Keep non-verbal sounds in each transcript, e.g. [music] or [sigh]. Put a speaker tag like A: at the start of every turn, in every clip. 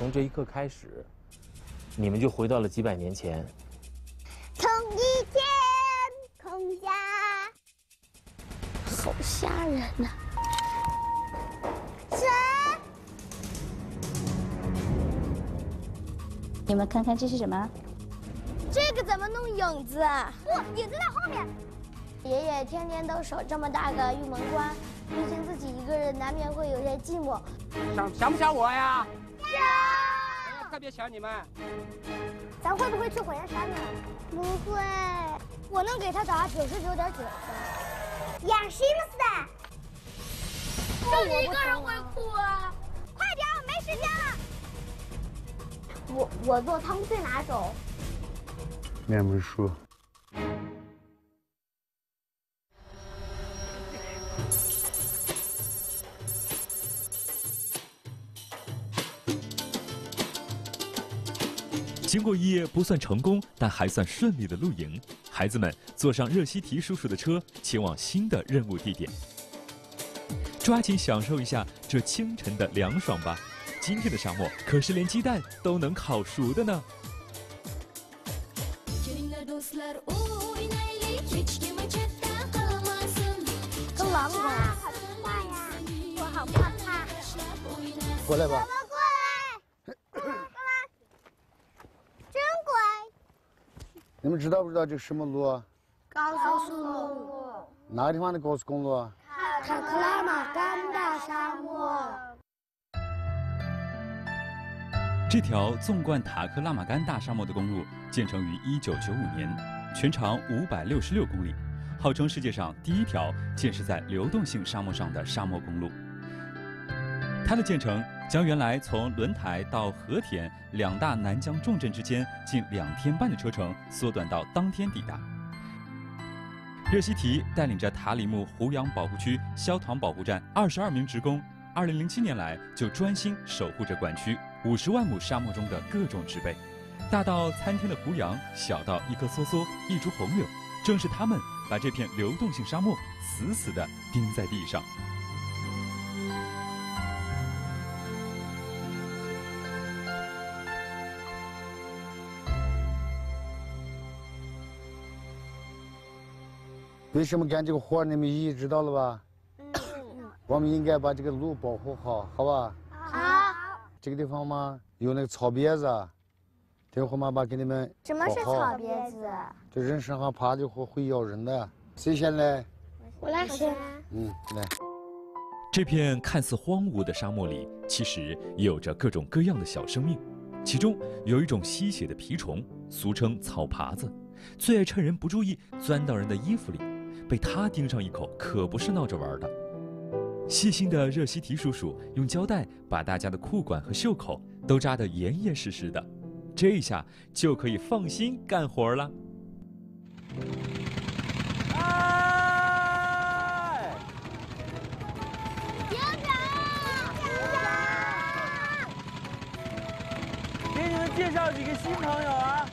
A: 从这一刻开始，你们就回到了几百年前。
B: 同一天，空家，
C: 好吓人呐！
B: 谁？
C: 你们看看这是什么？
B: 这个怎么弄影子？不，影子在后面。爷爷天天都守这么大个玉门关，毕竟自己一个人难免会有些寂寞。
D: 想想不想我呀？
B: 想。
D: 特别想你们。
B: 咱会不会去火焰山呢？不会。我能给他打九十九点九分。养心思的。
C: 就一个人会哭啊！
B: 快点，没时间了。我我做汤最拿手。
E: 面不熟。
F: 经过一夜不算成功，但还算顺利的露营，孩子们坐上热西提叔叔的车，前往新的任务地点。抓紧享受一下这清晨的凉爽吧！今天的沙漠可是连鸡蛋都能烤熟的呢。
B: 跟狼过来，好听话呀！我好怕怕。
E: 过来吧。你们知道不知道这是什么路？
B: 高速公路。
E: 哪个地方的高速公路？
B: 塔克拉玛干大沙漠。
F: 这条纵贯塔克拉玛干大沙漠的公路建成于1995年，全长566公里，号称世界上第一条建设在流动性沙漠上的沙漠公路。它的建成将原来从轮台到和田两大南疆重镇之间近两天半的车程缩短到当天抵达。热西提带领着塔里木胡杨保护区消防保护站二十二名职工，二零零七年来就专心守护着管区五十万亩沙漠中的各种植被，大到参天的胡杨，小到一棵梭梭、一株红柳，正是他们把这片流动性沙漠死死地钉在地上。
E: 为什么干这个活你们意义，知道了吧？我们应该把这个路保护好，好吧？
B: 好。
E: 这个地方嘛，有那个草篾子，等会妈妈给你们。
B: 什么是草篾子？
E: 这人身上爬的会会咬人的。谁先来？
B: 我来先。
E: 嗯，来。
F: 这片看似荒芜的沙漠里，其实有着各种各样的小生命，其中有一种吸血的蜱虫，俗称草爬子，最爱趁人不注意钻到人的衣服里。被他盯上一口，可不是闹着玩的。细心的热西提叔叔用胶带把大家的裤管和袖口都扎得严严实实的，这一下就可以放心干活了。
D: 哎！
B: 警长，警长，
D: 给你们介绍几个新朋友啊！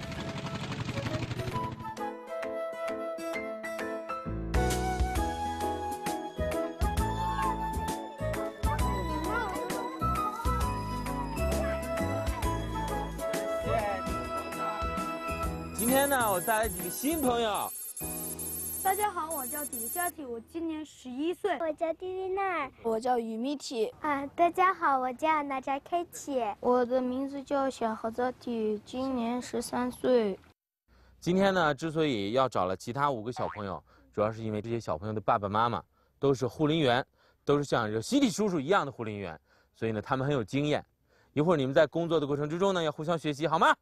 D: 我带来几个新朋友。
G: 大家好，我叫迪夏体，我今年十一岁。
B: 我叫蒂丽娜。
C: 我叫于米体。
B: 啊，大家好，我叫娜扎凯奇。
G: 我的名字叫小何泽体，今年十三岁。
A: 今天呢，之所以要找了其他五个小朋友，主要是因为这些小朋友的爸爸妈妈都是护林员，都是像这西体叔叔一样的护林员，所以呢，他们很有经验。一会儿你们在工作的过程之中呢，要互相学习，好吗？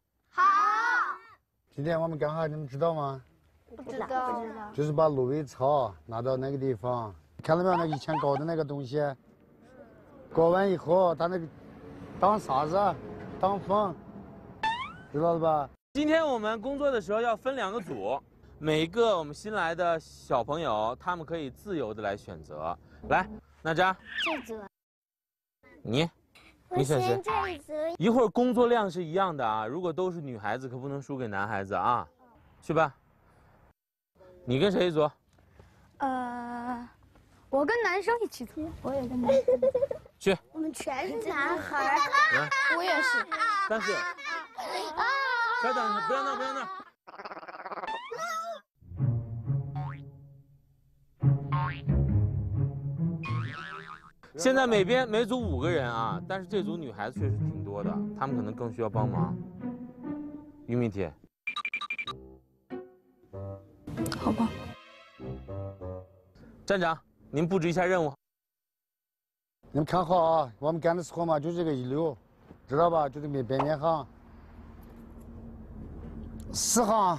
B: 好。
E: 今天我们干啥？你们知道吗？
B: 不知道，不知道。
E: 就是把芦苇草拿到那个地方，看到没有？那以前搞的那个东西，搞完以后，它那个当啥子？当风，知道了吧？
A: 今天我们工作的时候要分两个组，每一个我们新来的小朋友，他们可以自由的来选择。来，娜扎，
B: 这组。
A: 你，
B: 我选这一组。
A: 一会儿工作量是一样的啊，如果都是女孩子，可不能输给男孩子啊。去吧。你跟谁一组？
G: 呃，
H: 我跟男生一起做，
I: 我也跟男生。[laughs]
A: 去。
G: 我们全是男孩。
H: 我也是。
A: 但是，稍等，不要闹，不要闹。现在每边每组五个人啊，但是这组女孩子确实挺多的，她们可能更需要帮忙。玉米姐，
H: 好吧。
A: 站长，您布置一下任务。
E: 你们看好啊，我们干的时候嘛，就这个一溜，知道吧？就这么边边行，四行，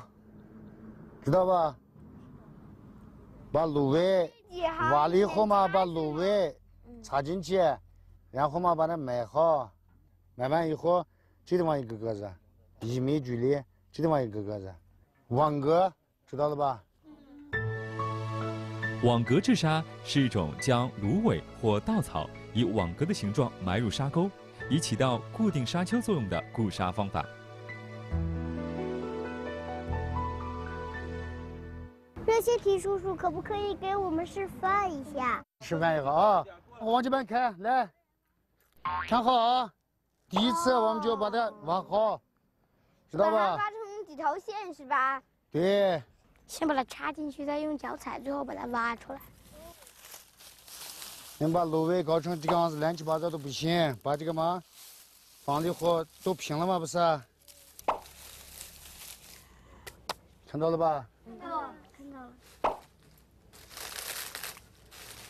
E: 知道吧？把芦苇挖了以后嘛，把芦苇。插进去，然后嘛把它埋好，埋完以后，这地方一个格子，一米距离，这地方一个格子，网格知道了吧？
J: 网格治沙是一种将芦苇或稻草以网格的形状埋入沙沟，以起到固定沙丘作用的固沙方法。
G: 热心题叔叔，可不可以给我们示范一下？
E: 示范一下啊！往这边开，来，看好啊！第一次我们就把它挖好，知道吧？
G: 挖成几条线是吧？
E: 对。
I: 先把它插进去，再用脚踩，最后把它挖出来。
E: 你把芦苇搞成这个样子，乱七八糟都不行。把这个嘛，放的好都平了吗？不是？看到了吧？
G: 看到了，看到了。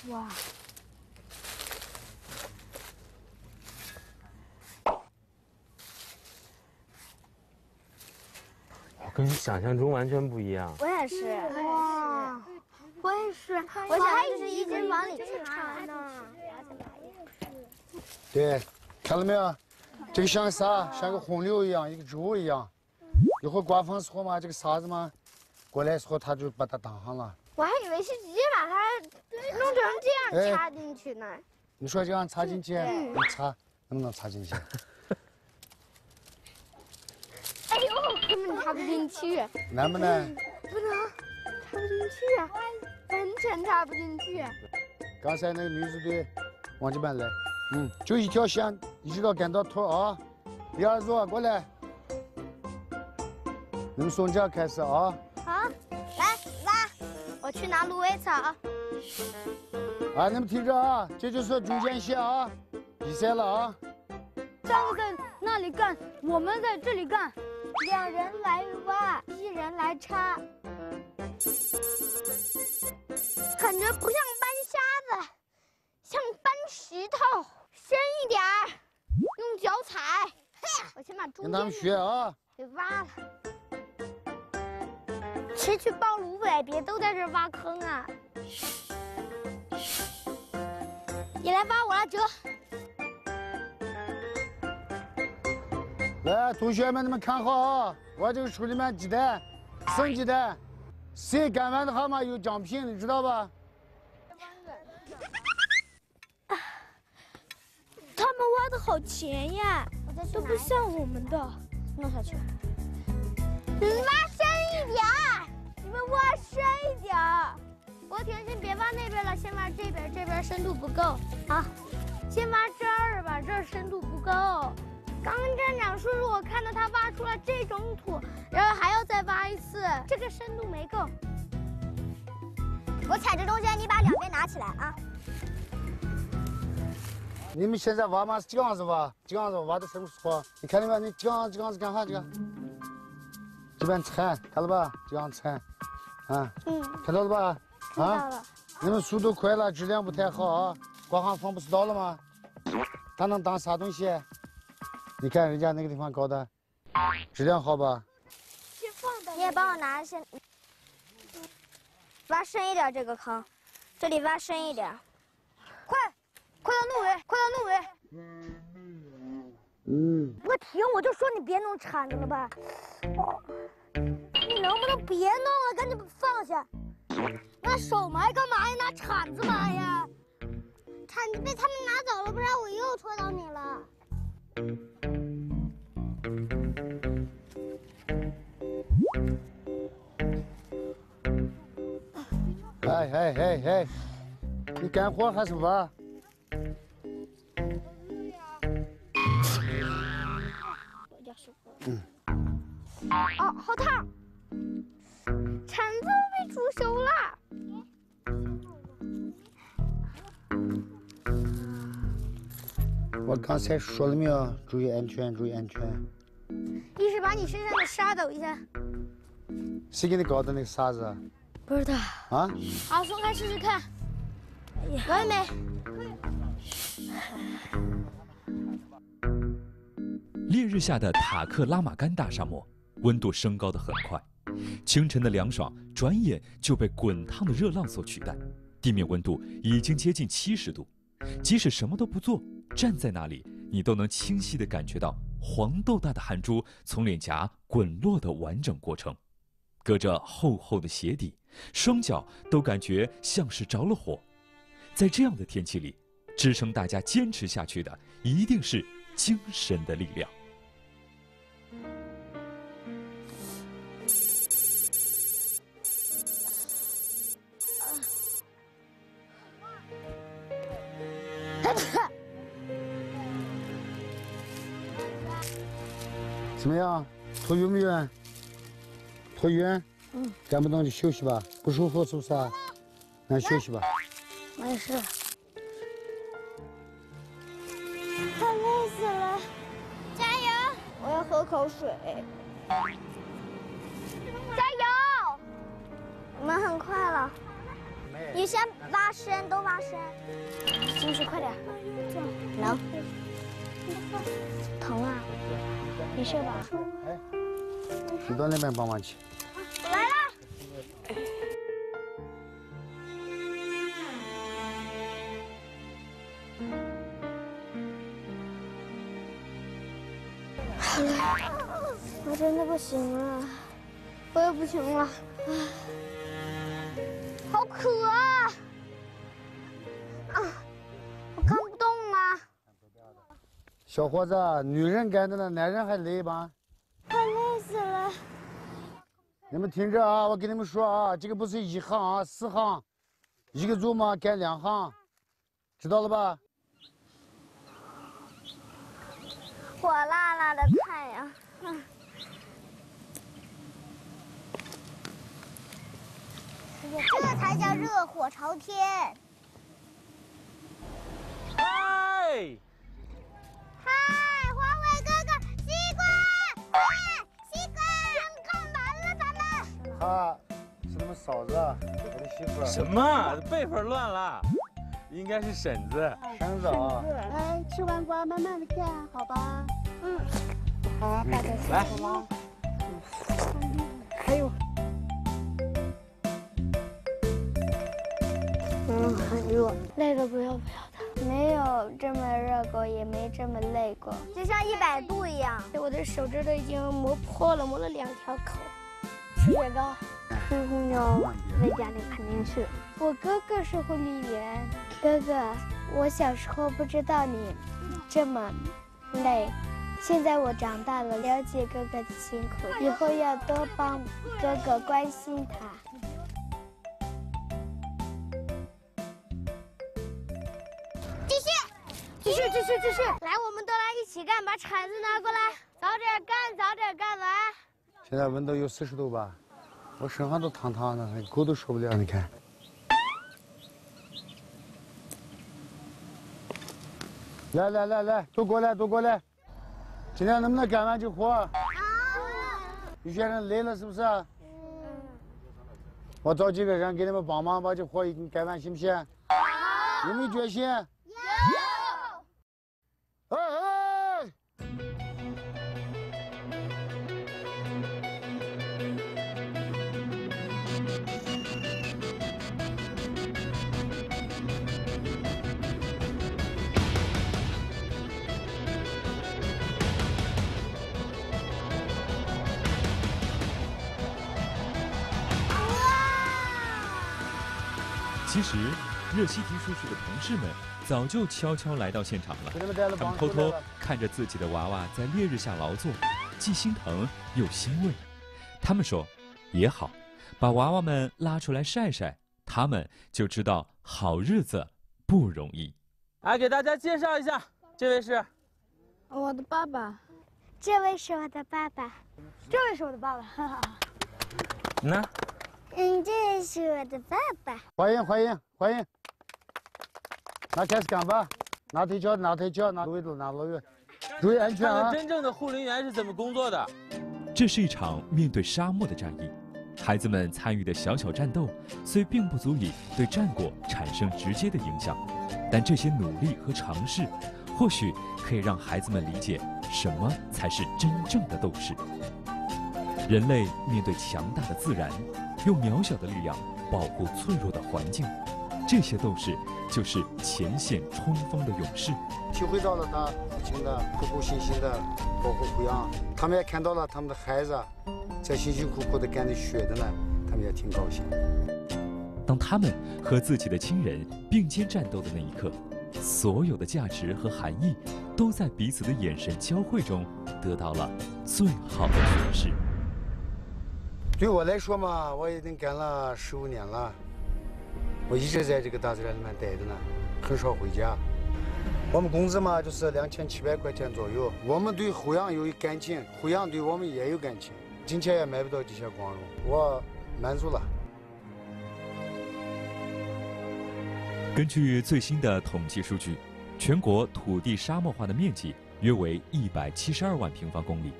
G: 哇！
A: 跟想象中完全不一样。
G: 我也是，哇，我也是，我还以为一直往里插呢。
E: 对，看到没有？这个像个啥？像个洪流一样，一个植物一样。一会儿刮风时候嘛，这个沙子嘛，过来时候他就把它挡上了。
G: 我还以为是直接把它弄成这样插进去呢。
E: 你说这样插进去，你插能不能插进去？[laughs]
G: 哎呦，根本插不进去，
E: 难不难？
G: 不能，插不进去，完全插不进去。
E: 刚才那个女子队往这边来，嗯，就一条线，一直到赶到头啊。第二组过来，你们从这开始啊。
G: 好，来拉，我去拿芦苇草。
E: 啊，你们听着啊，这就是中间线啊，比赛了啊。
H: 三个在那里干，我们在这里干。
G: 两人来挖，一人来插，感觉不像搬沙子，像搬石头。深一点儿，用脚踩。嘿，我先把中间。
E: 跟他们学啊。
G: 给挖了。谁去抱芦苇？别都在这挖坑啊！你来挖，我来折。
E: 来，同学们，你们看好啊！我这个手里面鸡蛋，生鸡蛋，谁干完的蛤蟆有奖品，你知道吧？
I: 他们挖的好浅呀，都不像我们的。
G: 弄下去。你挖深一点你们挖深一点博婷，先别挖那边了，先挖这边，这边深度不够。好，先挖这儿吧，这儿深度不够。刚站长叔叔，我看到他挖出了这种土，然后还要再挖一次，这个深度没够。我踩着中间，你把两边拿起来啊。
E: 你们现在挖嘛是这样子挖，这样子挖的什么时候？你看到没？你这样这样子干啥？这个这边铲，看到吧？这样铲，啊，嗯，看到了吧？
G: 啊。
E: 你们速度快了，质量不太好啊！刮上风不是到了吗？它能当啥东西？你看人家那个地方搞的，质量好吧？
G: 你也帮我拿一下，挖深一点这个坑，这里挖深一点，快，快到路尾，快到路尾。嗯。我停，我就说你别弄铲子了吧。你能不能别弄了？赶紧放下。拿手埋干嘛呀？拿铲子埋呀。铲子被他们拿走了，不然我又戳到你了。
E: 哎哎哎哎，你干活还是玩？
G: 嗯。哦，好烫！铲子被煮熟了。
E: 我刚才说了没有？注意安全，注意安全。
G: 一是把你身上的沙抖一下。
E: 谁给你搞的那个沙子？
G: 不知道。
E: 啊？
G: 好，松开试试看。完美。
J: 烈日下的塔克拉玛干大沙漠，温度升高的很快。清晨的凉爽，转眼就被滚烫的热浪所取代。地面温度已经接近七十度，即使什么都不做。站在那里，你都能清晰地感觉到黄豆大的汗珠从脸颊滚落的完整过程。隔着厚厚的鞋底，双脚都感觉像是着了火。在这样的天气里，支撑大家坚持下去的，一定是精神的力量。
E: 头晕不晕？头晕？嗯。干不动就休息吧。不舒服是不是啊？那休息吧。
G: 没事。太累死了，加油！
I: 我要喝口水。
G: 加油！
I: 我们很快了。你先拉伸，都拉伸。
G: 进去，快点。
I: 能。疼啊。没事吧？哎，
E: 你到那边帮忙去。
G: 来了。
I: 好累，我真的不行了，
G: 我也不行了，好渴啊！啊。
E: 小伙子，女人干的呢，男人还累吗？
G: 快累死了！
E: 你们听着啊，我跟你们说啊，这个不是一行啊，四行，一个组嘛干两行，知道了吧？
I: 火辣辣的太阳，
G: 这才叫热火朝天。
A: 哎！
G: 嗨，华为哥哥，西瓜，西瓜，干嘛了咱们。
E: 他是他们嫂子，我的媳妇。
A: 什么？辈分乱了，应该是婶子。
E: 婶子啊。
H: 来，吃完瓜慢慢的看，好吧？
G: 嗯。
H: 好，大家辛苦了。还有。
I: 嗯，很热，
G: 累的不要不要。
I: 没有这么热过，也没这么累过，
G: 就像一百度一样。
I: 我的手指都已经磨破了，磨了两条口。
G: 吃雪糕，
I: 吃红牛，在家里肯定是。我哥哥是护理员，哥哥，我小时候不知道你这么累，现在我长大了，了解哥哥的辛苦，以后要多帮哥哥，关心他。
G: 继续，继续，继续！来，我们都来一起干，把铲子拿过来，早点干，早点干完。
E: 现在温度有四十度吧，我身上都烫烫的，狗都受不了。你看，来来来来，都过来，都过来。今天能不能干完这活？啊！有些人累了，是不是？我找几个人给你们帮忙，把这活一干完，行不行？有没有决心？
J: 热西提叔叔的同事们早就悄悄来到现场了。他们偷偷看着自己的娃娃在烈日下劳作，既心疼又欣慰。他们说：“也好，把娃娃们拉出来晒晒，他。”们就知道好日子不容易。
B: 来给大家介绍一下，这位是
H: 我的爸爸，
I: 这位是我的爸爸，
H: 这位是我的爸爸，哈哈。
B: 你呢？
I: 嗯，这是我的爸爸。
E: 欢迎欢迎欢迎！那开始干吧，拿腿脚拿腿脚拿路路拿路远，注意安全啊！
A: 看看
B: 真正的护林员是怎么工作的？
J: 这是一场面对沙漠的战役，孩子们参与的小小战斗，虽并不足以对战果产生直接的影响，但这些努力和尝试，或许可以让孩子们理解什么才是真正的斗士。人类面对强大的自然，用渺小的力量保护脆弱的环境，这些斗士就是前线冲锋的勇士。
E: 体会到了他父亲的苦苦辛辛的保护抚养，他们也看到了他们的孩子在辛辛苦苦的干着血的呢，他们也挺高兴。
J: 当他们和自己的亲人并肩战斗的那一刻，所有的价值和含义都在彼此的眼神交汇中得到了最好的诠释。
E: 对我来说嘛，我已经干了十五年了，我一直在这个大自然里面待着呢，很少回家。我们工资嘛，就是两千七百块钱左右。我们对胡杨有感情，胡杨对我们也有感情，金钱也买不到这些光荣，我满足了。
J: 根据最新的统计数据，全国土地沙漠化的面积约为一百七十二万平方公里，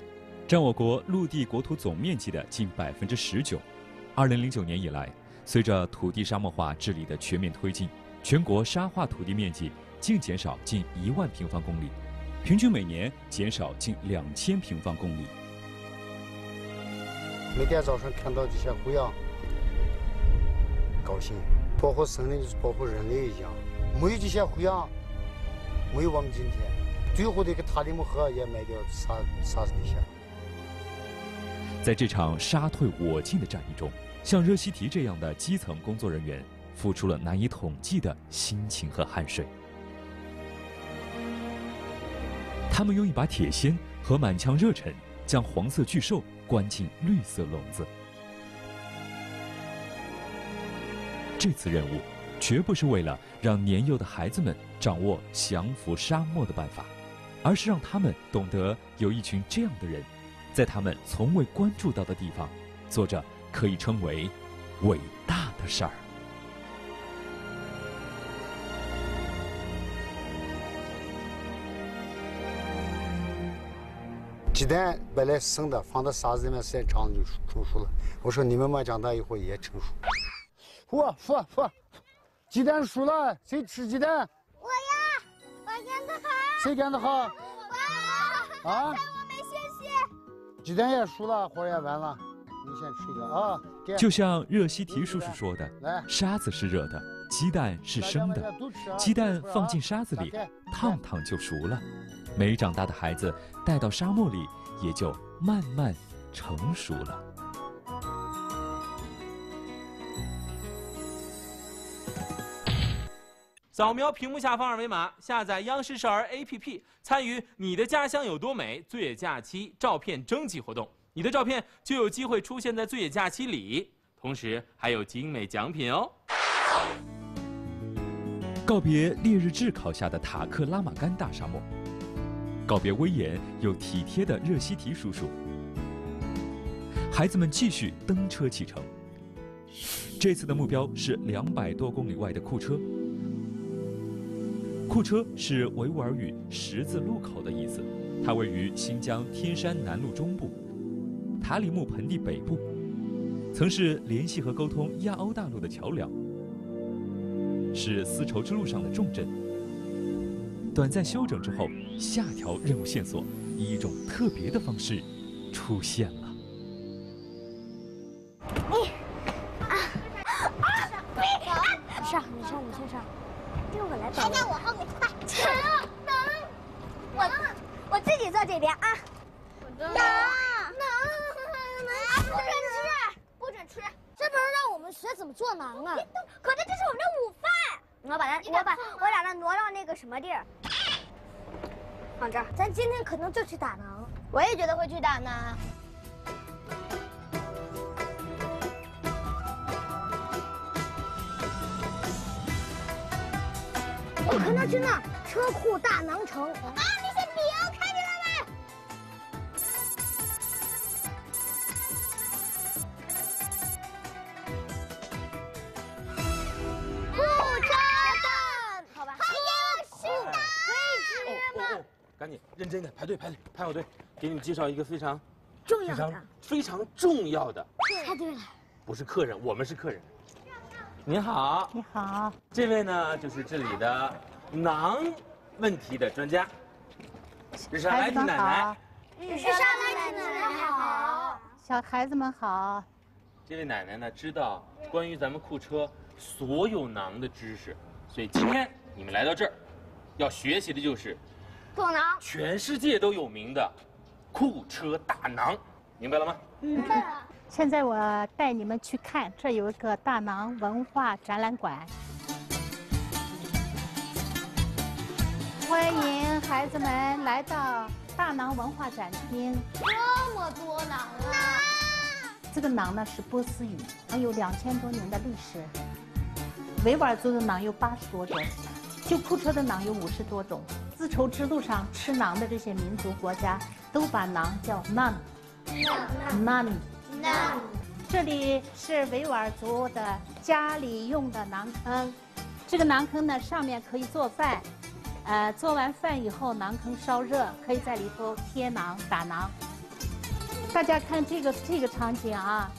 J: 占我国陆地国土总面积的近百分之十九。二零零九年以来，随着土地沙漠化治理的全面推进，全国沙化土地面积净减少近一万平方公里，平均每年减少近两千平方公里。
E: 每天早上看到这些胡杨，高兴。保护森林就是保护人类一样，没有这些胡杨，没有我们今天。最后的一个塔里木河也埋掉啥啥子那些。
J: 在这场杀退我进的战役中，像热西提这样的基层工作人员，付出了难以统计的辛勤和汗水。他们用一把铁锨和满腔热忱，将黄色巨兽关进绿色笼子。这次任务，绝不是为了让年幼的孩子们掌握降服沙漠的办法，而是让他们懂得有一群这样的人，在他们从未关注到的地方，做着可以称为伟大的事儿。
E: 鸡蛋本来生的，放到沙子里面时间长了就成熟了。我说你们妈，长大以后也成熟。嚯嚯嚯！鸡蛋熟了，谁吃鸡蛋？
G: 我呀，我干得好。
E: 谁干得好？
G: 我。
E: 啊？
G: 我没歇息。
E: 鸡蛋也熟了，活也完了，你先吃一个啊。
J: 就像热西提叔叔说的，沙子是热的，鸡蛋是生的，鸡蛋放进沙子里，烫烫就熟了。没长大的孩子带到沙漠里，也就慢慢成熟了。
B: 扫描屏幕下方二维码，下载央视少儿 APP，参与“你的家乡有多美”最野假期照片征集活动，你的照片就有机会出现在最野假期里，同时还有精美奖品哦。
J: 告别烈日炙烤下的塔克拉玛干大沙漠，告别威严又体贴的热西提叔叔，孩子们继续登车启程。这次的目标是两百多公里外的库车。库车是维吾尔语“十字路口”的意思，它位于新疆天山南麓中部，塔里木盆地北部，曾是联系和沟通亚欧大陆的桥梁，是丝绸之路上的重镇。短暂休整之后，下条任务线索以一种特别的方式出现了。
A: 赶紧认真的排队排队排好队，给你们介绍一个非常
G: 重要
A: 非常
G: 的，
A: 非常重要的，
G: 太对了，
A: 不是客人，我们是客人。您好，
H: 你好，
A: 这位呢就是这里的囊问题的专家，日上来听奶奶。
G: 是上来奶奶好。
H: 小孩子们好。
A: 这位奶奶呢知道关于咱们库车所有囊的知识，所以今天你们来到这儿，要学习的就是
G: 做馕。
A: 全世界都有名的库车大囊，明白了吗？
H: 明白了现在我带你们去看，这有一个大囊文化展览馆。欢迎孩子们来到大囊文化展厅。
G: 这么多囊啊！
H: 这个囊呢是波斯语，它有两千多年的历史。维吾尔族的囊有八十多种，就库车的馕有五十多种。丝绸之路上吃馕的这些民族国家都把馕叫 nan nan。
G: 那
H: 这里是维吾尔族的家里用的馕坑，这个馕坑呢上面可以做饭，呃，做完饭以后馕坑烧热，可以在里头贴馕打馕。大家看这个这个场景啊，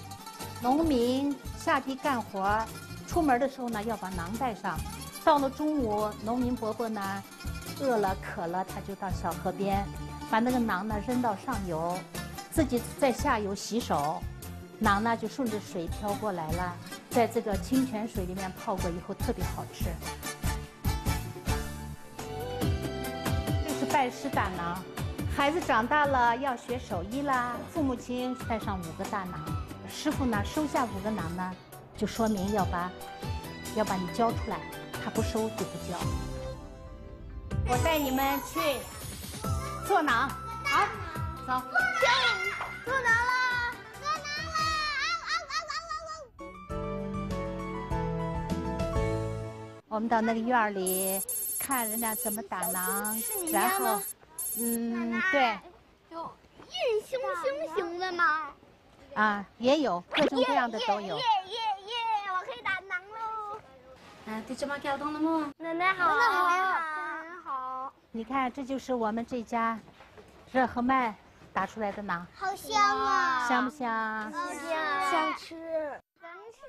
H: 农民下地干活，出门的时候呢要把馕带上，到了中午，农民伯伯呢饿了渴了，他就到小河边，把那个馕呢扔到上游，自己在下游洗手。馕呢就顺着水飘过来了，在这个清泉水里面泡过以后特别好吃。这是拜师大馕，孩子长大了要学手艺啦，父母亲带上五个大馕，师傅呢收下五个馕呢，就说明要把要把你教出来，他不收就不交。我带你们去做囊，好，走。
G: 做囊了，做馕了！啊啊啊啊
H: 我们到那个院儿里看人家怎么打馕，然后，嗯，对，
G: 有印星星形的吗？
H: 啊，也有各种各样的都有
G: 耶。耶耶！我可以打馕喽！
K: 啊，对，芝麻交通了吗？
G: 奶奶好，奶奶好，
H: 你看，这就是我们这家热和麦打出来的馕，
G: 好香啊！
H: 香不香？
G: 香，想吃。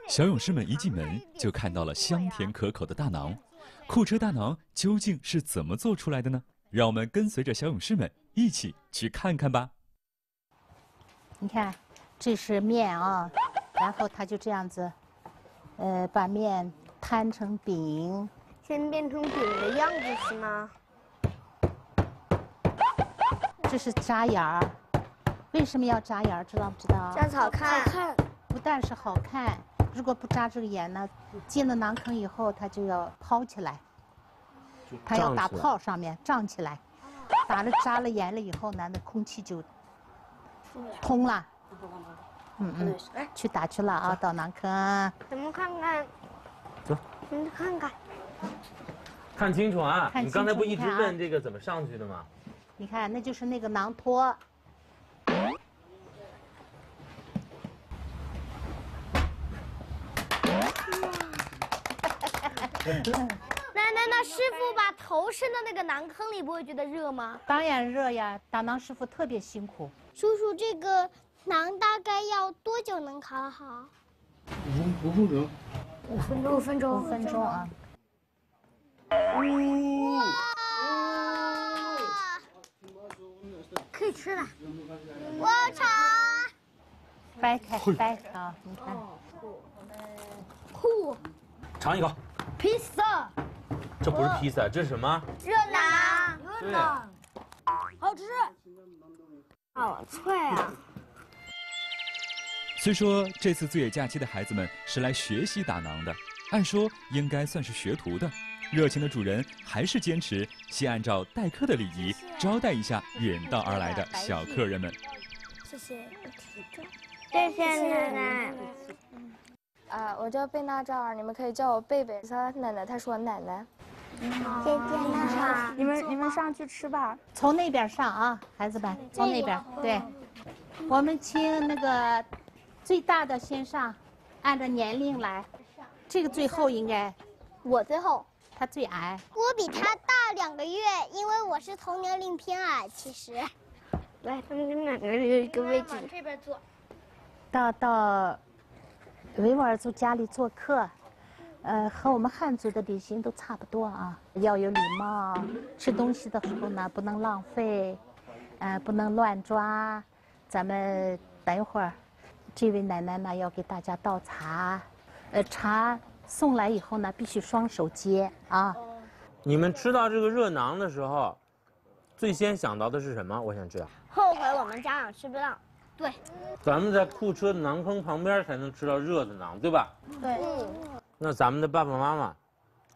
J: 小勇士们一进门就看到了香甜可口的大馕，库车大馕究竟是怎么做出来的呢？让我们跟随着小勇士们一起去看看吧。
H: 你看，这是面啊，然后他就这样子，呃，把面摊成饼，
G: 先变成饼的样子是吗？
H: 这是扎眼儿。为什么要扎眼儿？知道不知道？
G: 这样子好看。看。
H: 不但是好看，如果不扎这个眼呢，进了囊坑以后，它就要抛起来，它要打泡上面胀起来，打了扎了眼了以后呢，那空气就通了。嗯嗯，去打去了啊，到囊坑。
G: 咱们看看。
A: 走。
G: 你看看。
A: 看清楚啊！
H: 看
A: 你刚才不一直问这个怎么上去的吗？
H: 你看，那就是那个馕托。[laughs]
G: 奶奶，那师傅把头伸到那个馕坑里，不会觉得热吗？
H: 当然热呀，打馕师傅特别辛苦。
G: 叔叔，这个馕大概要多久能烤好？
E: 五分钟。
G: 五分钟。五分钟。
H: 五分钟啊。
G: 可以吃了。我尝。
H: 掰开，掰开啊！你看，
G: 酷。
A: 尝一口，
G: 披萨。
A: 这不是披萨，这是什么？
G: 热拿。
A: 热拿，
G: 好吃。好脆啊！
J: 虽说这次醉野假期的孩子们是来学习打馕的，按说应该算是学徒的，热情的主人还是坚持先按照待客的礼仪招待一下远道而来的小客人们。
G: 谢谢。谢谢奶奶。
L: 啊，我叫贝娜赵儿，你们可以叫我贝贝。他奶奶，她是我奶奶。
G: 姐姐们好。
I: 你们你们上去吃吧。
H: 从那边上啊，孩子们，从那边。对，我们请那个最大的先上，按照年龄来。这个最后应该，
G: 我最后。
H: 他最矮。
G: 我比他大两个月，因为我是同年龄偏矮。其实，
I: 来，他们跟奶奶有一个位置。
G: 往这边坐。
H: 到到维吾尔族家里做客，呃，和我们汉族的礼行都差不多啊，要有礼貌，吃东西的时候呢不能浪费，呃，不能乱抓。咱们等一会儿，这位奶奶呢要给大家倒茶，呃，茶送来以后呢必须双手接啊。
A: 你们吃到这个热馕的时候，最先想到的是什么？我想知道。
I: 后悔我们家长吃不到。
G: 对，
A: 咱们在库车的馕坑旁边才能吃到热的馕，对吧？
G: 对。
A: 那咱们的爸爸妈妈、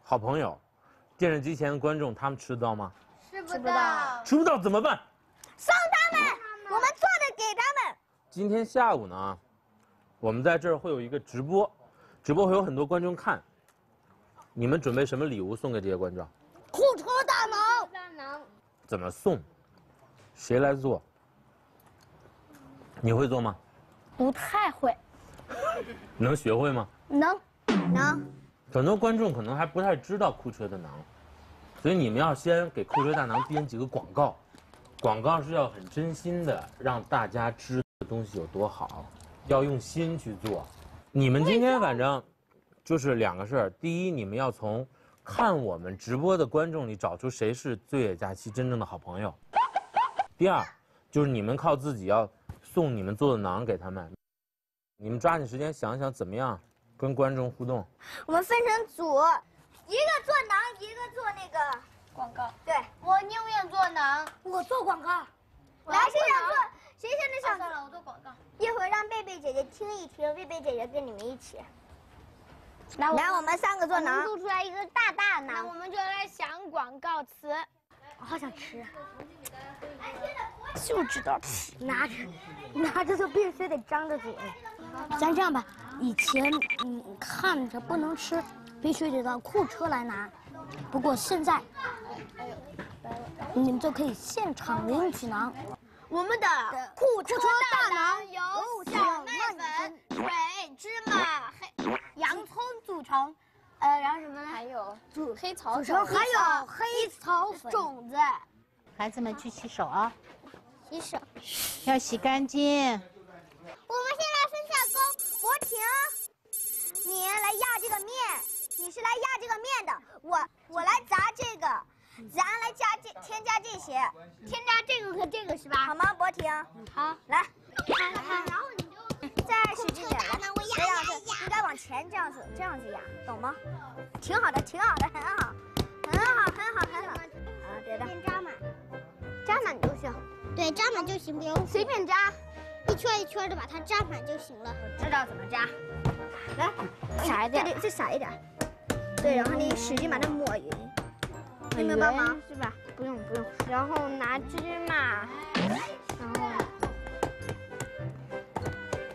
A: 好朋友、电视机前的观众，他们吃得到吗？
G: 吃不到。
A: 吃不到怎么办？
I: 送他们，我们做的给他们。
A: 今天下午呢，我们在这儿会有一个直播，直播会有很多观众看。你们准备什么礼物送给这些观众？
I: 库车大馕。
G: 大馕。
A: 怎么送？谁来做？你会做吗？
I: 不太会。[laughs]
A: 能学会吗？
I: 能，能。
A: 很多观众可能还不太知道库车的馕，所以你们要先给库车大馕编几个广告，广告是要很真心的让大家知的东西有多好，要用心去做。你们今天反正就是两个事儿：第一，你们要从看我们直播的观众里找出谁是醉野假期真正的好朋友；第二，就是你们靠自己要。送你们做的馕给他们，你们抓紧时间想想怎么样跟观众互动。
I: 我们分成组，一个做馕，一个做那个
G: 广告。
I: 对，
G: 我宁愿做馕，
I: 我做广告。来，谁想做？谁现在想？
G: 算了，我做广告。
I: 一会儿让贝贝姐姐听一听，贝贝姐姐跟你们一起。来，来，我们三个做馕，
G: 做出来一个大大馕。
I: 那我们就来想广告词。我好想吃。就知道吃，拿着，拿着就必须得张着嘴。咱这样吧，以前嗯看着不能吃，必须得到库车来拿。不过现在，你们就可以现场领取馕。我们的库车大馕由小麦粉、水、芝麻、黑洋葱组成，呃，然后什么呢？
G: 还有黑草
I: 组成，还有黑草种子。
H: 孩子们去洗手啊。
G: 洗手，
H: 要洗干净。我
I: 们先来分下工，博婷，你来压这个面，你是来压这个面的，我我来砸这个，咱来加这添加这些，
G: 添加这个和这个是吧？
I: 好吗，博婷？
G: 好，
I: 来，
G: 然后你就
I: 再使劲点，来，这样子应该往前这样子这样子压，懂吗？挺好的，挺好的，很好，很好，很好，很好。啊，别的。
G: 扎满，
I: 扎满就行。
G: 对，扎满就行，不用
I: 随便扎，
G: 一圈一圈的把它扎满就行了。
I: 我知道怎么扎，来，撒一点，再撒一点。对，然后你使劲把它抹匀，你们帮忙
G: 是吧？
I: 不用不用，然后拿芝麻，然后，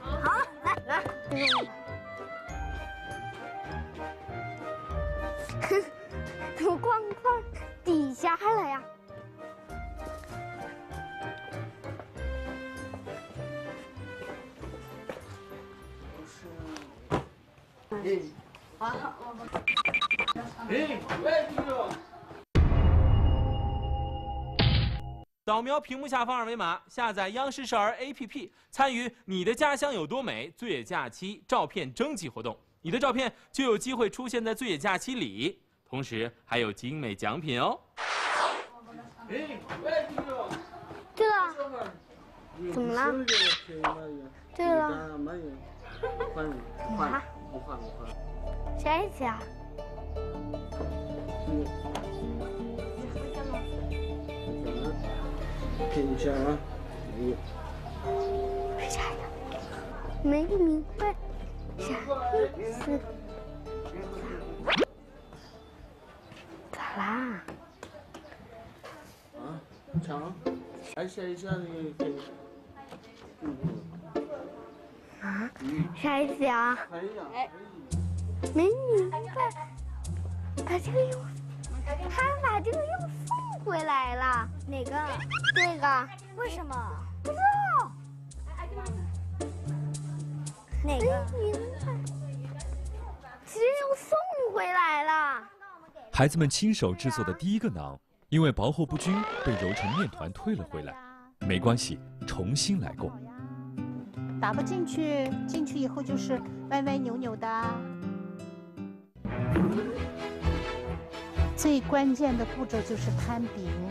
I: [laughs] 好，来来，怎么框框底下了呀？
M: 扫描屏幕下方二维码，下载央视少儿 APP，参与“你的家乡有多美”最野假期照片征集活动，你的照片就有机会出现在最野假期里，同时还有精美奖品哦。
I: 这个怎么了？这个。啊？啥意思啊？
N: 听一下啊，
I: 没有。没明白啥意思？咋啦？
N: 啊，唱，一下一下的。
I: 啊？啥意思啊？没明白，把这个用
G: 他把这个又送回来了。哪个？这个。为什么？不知道。哪个？其实又送回来了。
J: 孩子们亲手制作的第一个馕，因为薄厚不均，被揉成面团退了回来。没关系，重新来过。
H: 打不进去，进去以后就是歪歪扭扭的。最关键的步骤就是摊饼。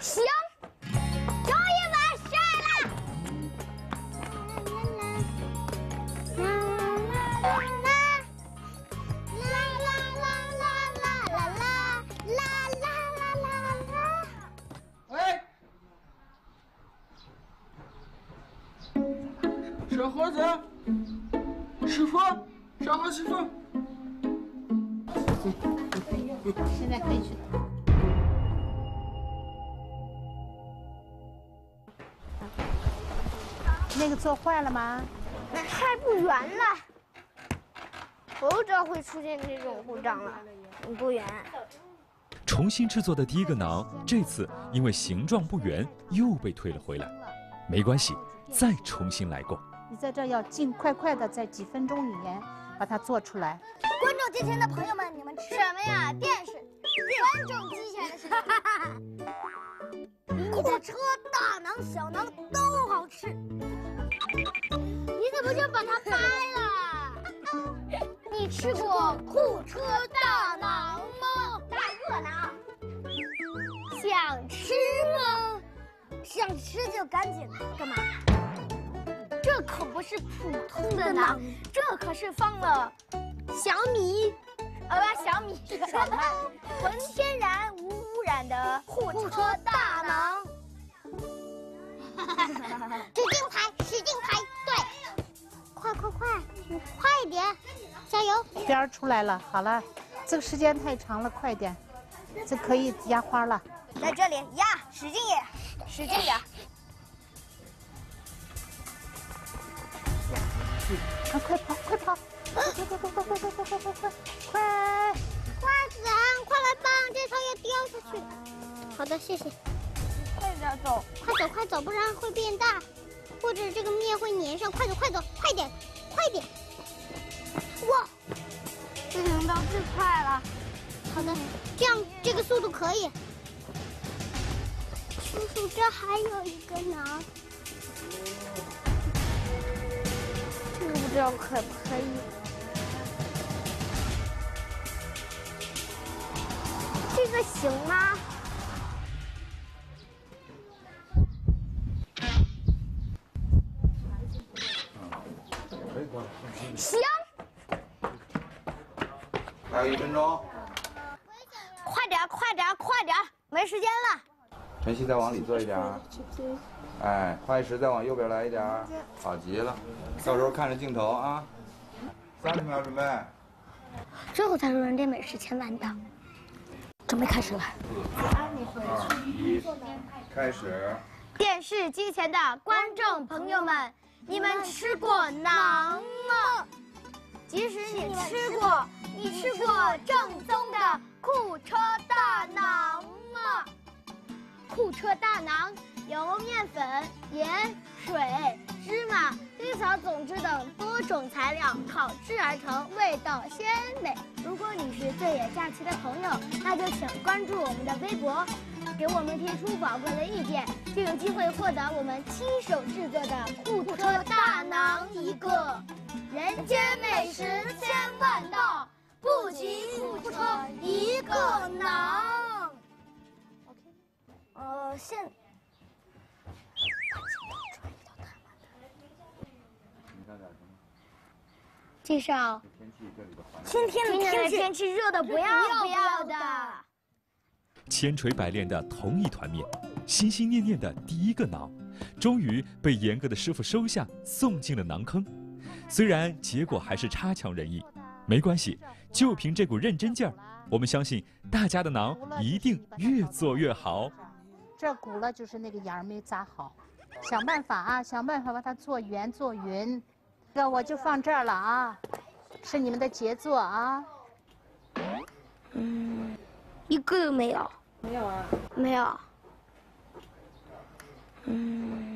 H: Всем 做坏了吗？
G: 那开不圆了，我就知道会出现这种故障了，嗯不圆。
J: 重新制作的第一个馕，这次因为形状不圆，又被退了回来。没关系，再重新来过。
H: 你在这要尽快快的，在几分钟里面把它做出来。
G: 观众机前的朋友们，你们吃什么呀？电视。观众机前的是火 [laughs] 车、大馕、小馕都好吃。你怎么就把它掰了？你吃过库车大馕吗？大热馕。想吃吗？想吃就赶紧来。干嘛？这可不是普通的馕，这可是放了小米，呃不，小米 [laughs] 纯天然无污染的货车大馕。使劲拍，使劲拍，对，快快快，你快一点，加油！
H: 边儿出来了，好了，这个时间太长了，快点，这可以压花了。
G: 在这里压，使劲点，使劲点。
H: 啊，快跑，快跑！快快快快快快快快快快快！快！
G: 花子，快来帮，这头要掉下去。好的，谢谢。快点走，快走快走，不然会变大，或者这个面会粘上。快走快走，快点，快点！哇，这能到最快了。好的，这样这个速度可以。叔叔，这还有一个呢。这个不知道可不可以。这个行吗？
O: 钟，
G: 快点，快点，快点，没时间了。
O: 晨曦再往里坐一点儿，哎，快石再往右边来一点，好极了，到时候看着镜头啊。三十秒准备，
G: 最后才是人间美食前完的，准备开始了。
O: 二一，开始。
G: 电视机前的观众朋友们，你们吃过馕吗？即使你吃过，你吃过正宗的库车大馕吗？库车大馕由面粉、盐、水、芝麻、绿草种子等多种材料烤制而成，味道鲜美。如果你是最野假期的朋友，那就请关注我们的微博，给我们提出宝贵的意见，就有机会获得我们亲手制作的库车大馕一个。人间美食千万道，不不行，不成一个囊。呃，现。介绍今天的天气，天气热的不要不要的。
J: 千锤百炼的同一团面，心心念念的第一个馕，终于被严格的师傅收下，送进了馕坑。虽然结果还是差强人意，没关系，就凭这股认真劲儿，我们相信大家的馕一定越做越好。
H: 这鼓了就是那个眼儿没扎好，想办法啊，想办法把它做圆做匀。这我就放这儿了啊，是你们的杰作啊。
G: 嗯，一个都没有。
H: 没有啊？
G: 没有。嗯。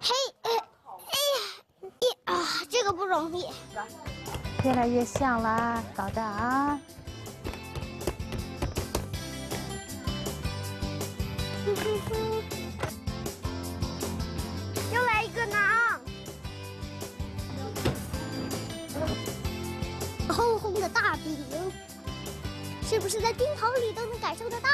G: 嘿，哎，一啊，这个不容易。
H: 越来越像了，搞的啊。[laughs]
G: 又来一个馕，红红的大饼，是不是在冰棚里都能感受得到？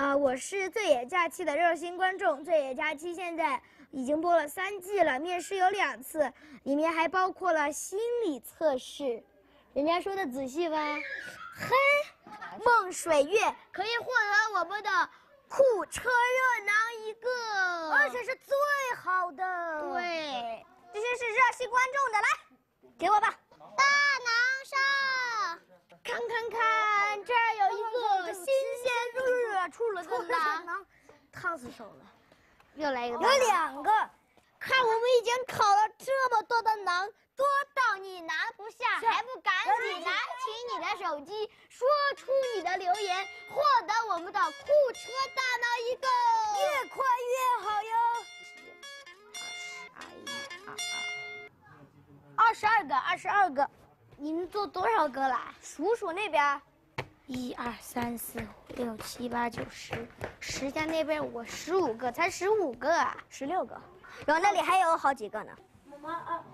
G: 说，啊，我是最野假期的热心观众，最野假期现在已经播了三季了，面试有两次，里面还包括了心理测试，人家说的仔细吧？嘿。梦水月可以获得我们的酷车热囊一个，而且是最好的。对，这些是热心观众的，来，给我吧。大囊上，看看看，这儿有一个新鲜热出了的馕，烫死手了。又来一个，有两个，看我们已经烤了这么多的馕。多到你拿不下，还不赶紧拿起你的手机，说出你的留言，获得我们的酷车大脑一个，越快越好哟！二十二个，二十二个，你们做多少个了？数数那边，一二三四五六七八九十，十加那边我十五个，才十五个啊，十六个，然后那里还有好几个呢。妈妈啊。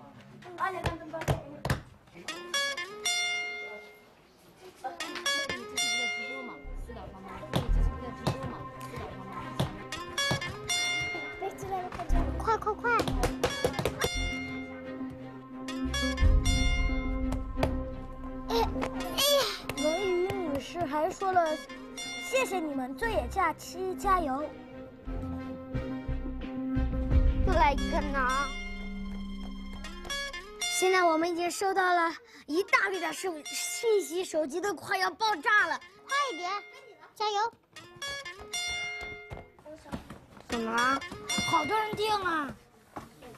G: 快快快！还说了，谢谢你们，最野假期加油！又来一个呢。现在我们已经收到了一大堆的手信息，手机都快要爆炸了，快一点，加油！怎么了？好多人订啊！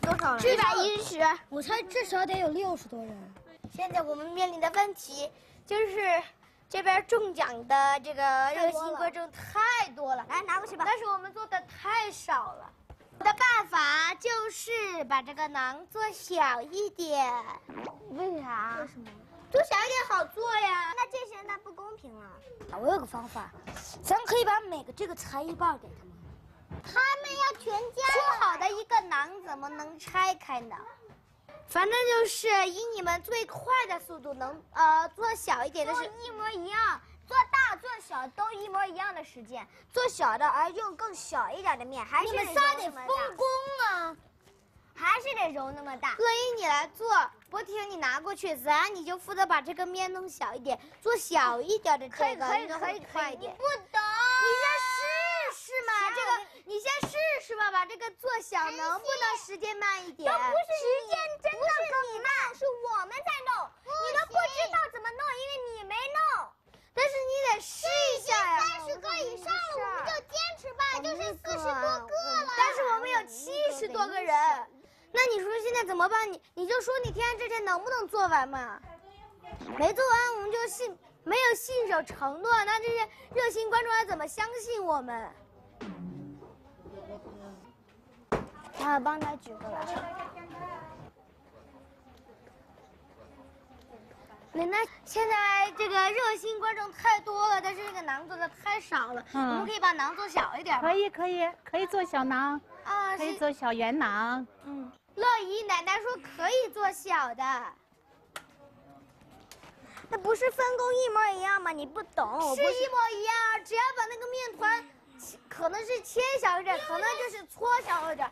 G: 多少人？一百一十。我猜至少得有六十多人。现在我们面临的问题就是，这边中奖的这个热心观众太多了，来拿过去吧。但是我们做的太少了。我的办法就是把这个囊做小一点。为啥？为什么？做小一点好做呀。那这些那不公平了。我有个方法，咱可以把每个这个裁一半给他们。他们要全家。做好的一个囊怎么能拆开呢？反正就是以你们最快的速度能呃做小一点的是一模一样。做大做小都一模一样的时间，做小的而用更小一点的面，还是你们仨得分工啊，还是得揉那么大。乐一，你来做，博婷你拿过去，子安你就负责把这个面弄小一点，做小一点的这个，
I: 可以可以
G: 会快一点。
I: 你不懂。
G: 你先试试嘛，这个你先试试吧，把这个做小能不能时间慢一点？
I: 都不是时间真的更慢，是我们在弄，你都不知道怎么弄，因为你没弄。
G: 但是你得试一下呀。
I: 三十个以上了，我们就坚持吧，就是四十多个了。
G: 但是我们有七十多个人，那你说现在怎么办？你你就说你天这天能不能做完嘛？没做完我们就信没有信守承诺，那这些热心观众还怎么相信我们？
I: 啊，帮他举过来。
G: 奶奶现在这个热心观众太多了，但是这个馕做的太少了，
H: 嗯
G: 我们可以把馕做小一点吗
H: 可以可以可以做小馕，
G: 啊，
H: 可以做小圆馕。
G: 嗯，乐姨奶奶说可以做小的，
I: 那不是分工一模一样吗？你不懂，
G: 是一模一样，只要把那个面团切，可能是切小一点，可能就是搓小一点，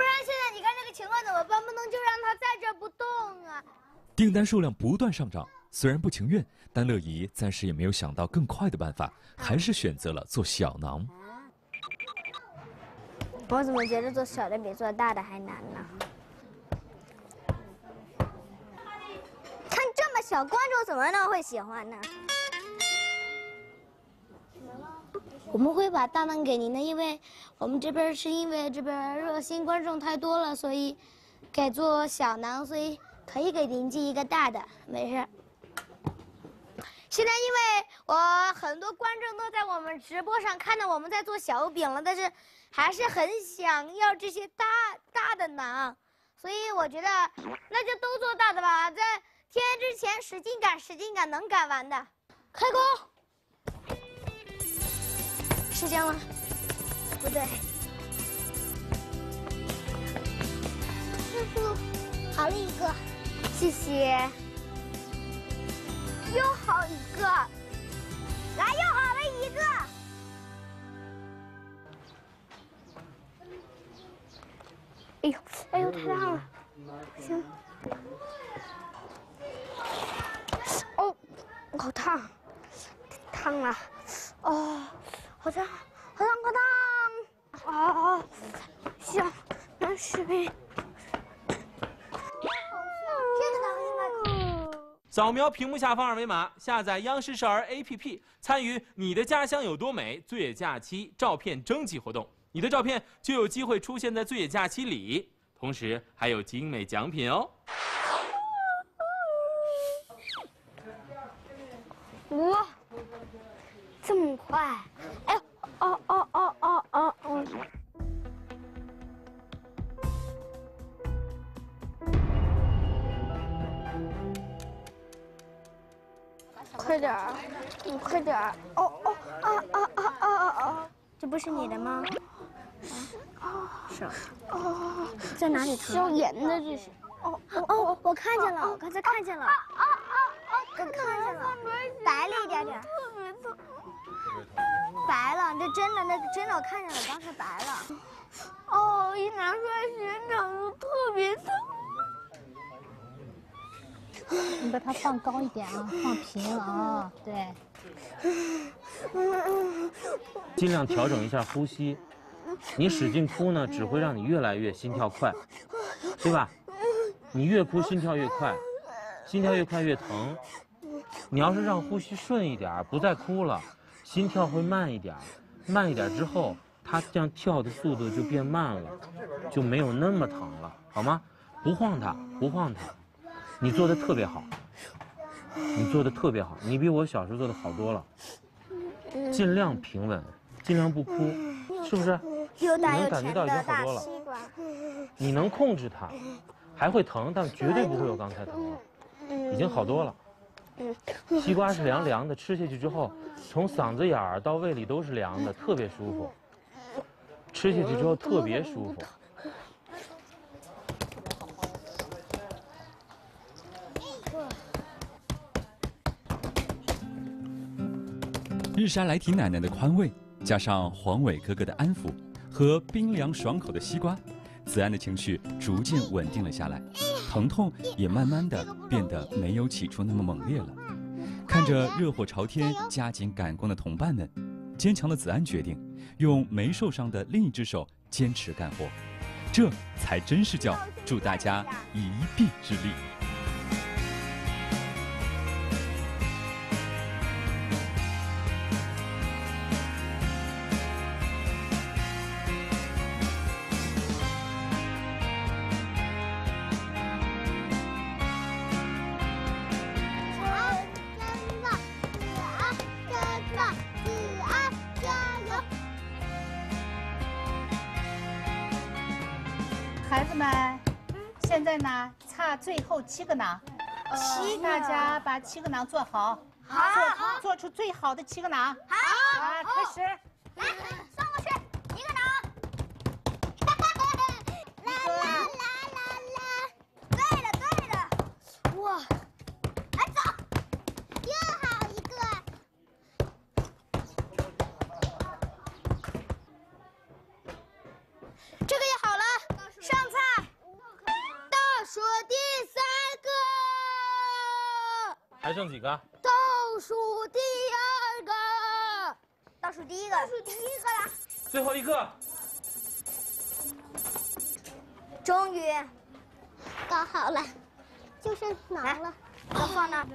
G: 不然现在你看这个情况怎么办？不能就让他在这不动啊！
J: 订单数量不断上涨，虽然不情愿，但乐怡暂时也没有想到更快的办法，还是选择了做小囊。
I: 我怎么觉得做小的比做大的还难呢？看这么小，观众怎么能会喜欢呢？
G: 我们会把大囊给您的，因为我们这边是因为这边热心观众太多了，所以改做小囊，所以可以给您寄一个大的，没事。现在因为我很多观众都在我们直播上看到我们在做小饼了，但是还是很想要这些大大的囊，所以我觉得那就都做大的吧，在天黑之前使劲赶，使劲赶，能赶完的。开工。时间了，不对，
I: 叔叔，好了一个，
G: 谢谢。
I: 又好一个，来，又好了一个。
G: 哎呦，哎呦，太烫了，不行。哦，好烫，烫了，哦，好烫，好烫，好烫，啊，行，那视频。
B: 扫描屏幕下方二维码，下载央视少儿 APP，参与“你的家乡有多美”最野假期照片征集活动，你的照片就有机会出现在最野假期里，同时还有精美奖品哦。
G: 哇，这么快！哦哦哦哦哦哦！快点儿，你快点儿！哦哦啊啊啊啊啊啊！
I: 这不是你的吗？
G: 是啊，是啊
I: 哦，在哪里涂？
G: 消炎的这是。
I: 哦哦哦，我看见了，我刚才看见了。啊啊啊！我看见了，白了一点点。白了，这真的，那个真的，我看见了，刚才白了。
G: 哦，一拿出来时间长就特别疼。
H: 你把它放高一点啊，放平啊，对。
A: 尽量调整一下呼吸。你使劲哭呢，只会让你越来越心跳快，对吧？你越哭心跳越快，心跳越快越疼。你要是让呼吸顺一点，不再哭了，心跳会慢一点，慢一点之后，它这样跳的速度就变慢了，就没有那么疼了，好吗？不晃它，不晃它。你做的特别好，你做的特别好，你比我小时候做的好多了。尽量平稳，尽量不哭，是不是？你能感觉到已经好多了。你能控制它，还会疼，但绝对不会有刚才疼了，已经好多了。[laughs] 西瓜是凉凉的，吃下去之后，从嗓子眼儿到胃里都是凉的，特别舒服。吃下去之后特别舒服。
J: 日莎来提奶奶的宽慰，加上黄伟哥哥的安抚和冰凉爽口的西瓜，子安的情绪逐渐稳定了下来，疼痛也慢慢的变得没有起初那么猛烈了。看着热火朝天、加紧赶工的同伴们，坚强的子安决定用没受伤的另一只手坚持干活，这才真是叫助大家一臂之力。
H: 孩子们，现在呢，差最后七个囊，
G: 七个。
H: 大家把七个囊做好，
G: 好。
H: 做做出最好的七个囊。
G: 好，
H: 啊，开始。
G: 来，送过去一个囊。啦啦啦啦啦！对了对了，哇，来走，又好一个。这个也好了，上菜。倒数第三个，
A: 还剩几个？
G: 倒数第二个，倒数第一个，倒数第一个了。
A: 最后一个。
G: 终于搞好了，就剩囊了，要放那儿。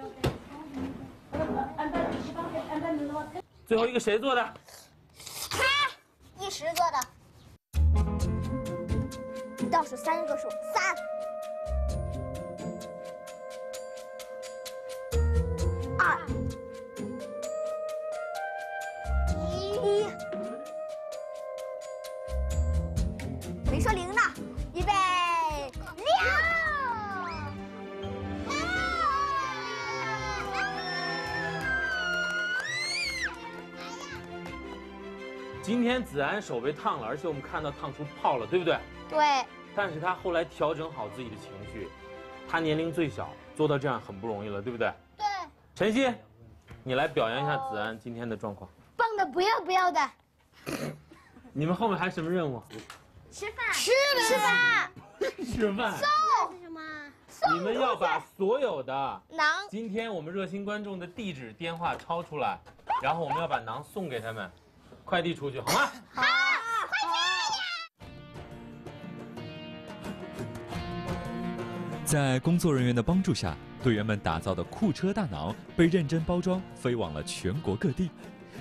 A: 最后一个谁做的？
G: 他，一时做的。倒数三个数，三、二、一。没说零呢，预备，亮！
A: 今天子安手被烫了，而且我们看到烫出泡了，对不对？
G: 对，
A: 但是他后来调整好自己的情绪，他年龄最小，做到这样很不容易了，对不对？
G: 对，
A: 晨曦，你来表扬一下子安今天的状况。
G: 棒的不要不要的，[laughs]
A: 你们后面还有什么任务？
G: 吃饭，吃吃饭，
A: 吃饭。
G: 送是什么？
A: 你们要把所有的
G: 囊
A: 今天我们热心观众的地址、电话抄出来，然后我们要把囊送给他们，快递出去，好吗？
G: 好，
J: 在工作人员的帮助下，队员们打造的库车大囊被认真包装，飞往了全国各地。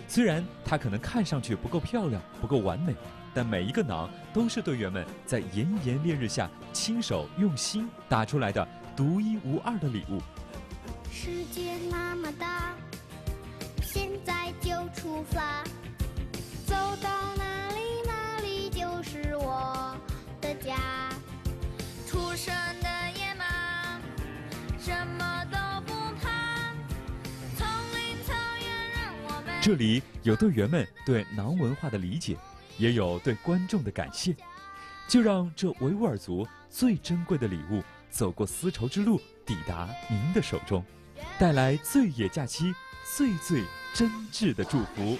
J: 虽然它可能看上去不够漂亮、不够完美，但每一个囊都是队员们在炎炎烈日下亲手用心打出来的独一无二的礼物。
G: 世界那么大，现在就出发，走到哪里哪里就是我的家。
J: 这里有队员们对囊文化的理解，也有对观众的感谢。就让这维吾尔族最珍贵的礼物走过丝绸之路，抵达您的手中，带来最野假期最最真挚的祝福。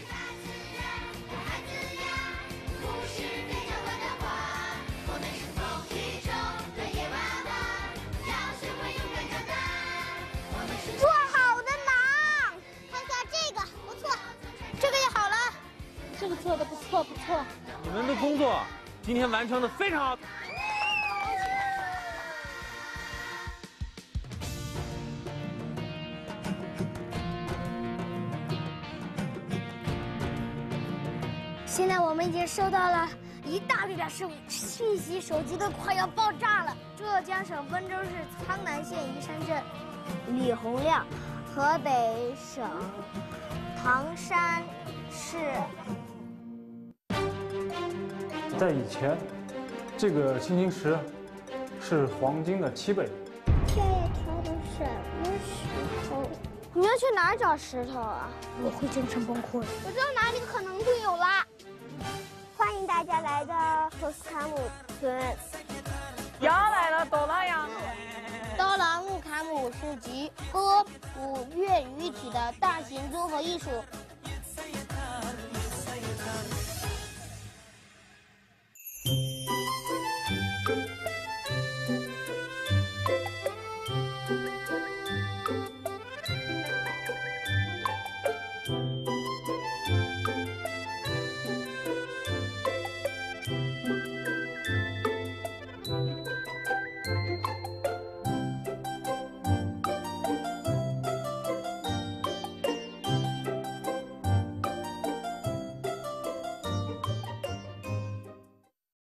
G: 做的不错
H: 不错。
A: 你们的工作今天完成的非常好。
G: 现在我们已经收到了一大堆的信信息，手机都快要爆炸了。浙江省温州市苍南县宜山镇李洪亮，河北省唐山市。
P: 在以前，这个青金石是黄金的七倍。
G: 这一条的什么石头？你要去哪儿找石头啊？我会精神崩溃。我知道哪里可能会有啦。欢迎大家来到托斯卡姆村。
Q: 羊来了，哆啦羊。
G: 刀郎木卡姆是集歌舞、粤语体的大型综合艺术